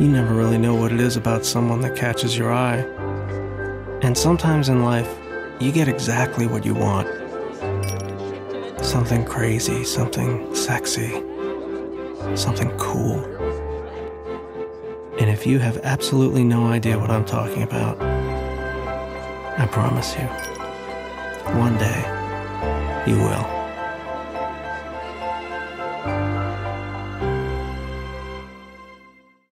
You never really know what it is about someone that catches your eye. And sometimes in life, you get exactly what you want something crazy, something sexy, something cool. And if you have absolutely no idea what I'm talking about, I promise you, one day you will.